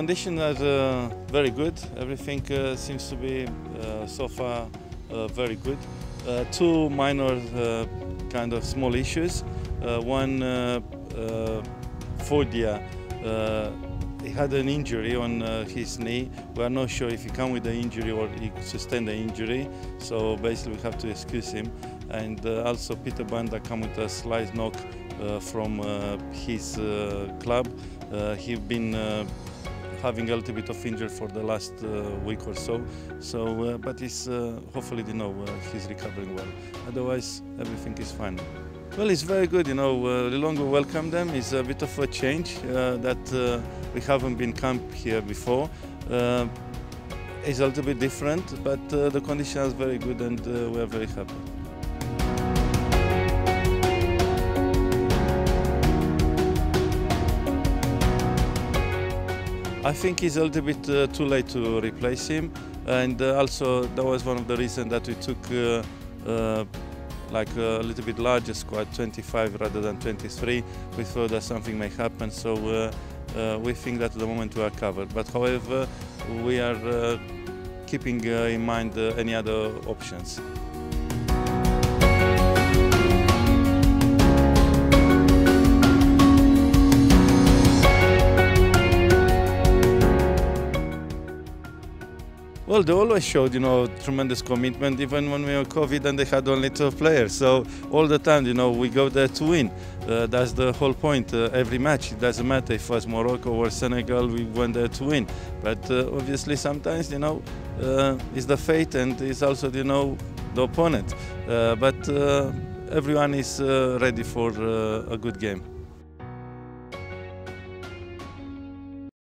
conditions are uh, very good. Everything uh, seems to be uh, so far uh, very good. Uh, two minor uh, kind of small issues. One, uh, Fordia, he had an injury on his knee. We are not sure if he came with the injury or he sustained the injury. So basically, we have to excuse him. And also Peter Banda came with a slight knock uh, from uh, his uh, club. Uh, he been having a little bit of injury for the last uh, week or so. So, uh, but he's uh, hopefully, you know, uh, he's recovering well. Otherwise, everything is fine. Well, it's very good. You know, uh, Lilongwe welcome them. It's a bit of a change uh, that uh, we haven't been camp here before. Uh, it's a little bit different, but the conditions are very good and we are very happy. I think it's a little bit uh, too late to replace him, and uh, also that was one of the reasons that we took uh, uh, like a little bit larger squad, 25 rather than 23. We thought that something may happen, so uh, uh, we think that at the moment we are covered. But however, we are keeping in mind any other options. Well, they always showed, you know, tremendous commitment, even when we were COVID and they had only 12 players. So all the time, you know, we go there to win. Uh, that's the whole point. Uh, every match, it doesn't matter if it was Morocco or Senegal, we went there to win. But uh, obviously, sometimes, you know, uh, it's the fate and it's also, you know, the opponent. Uh, but uh, everyone is ready for a good game.